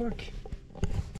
work.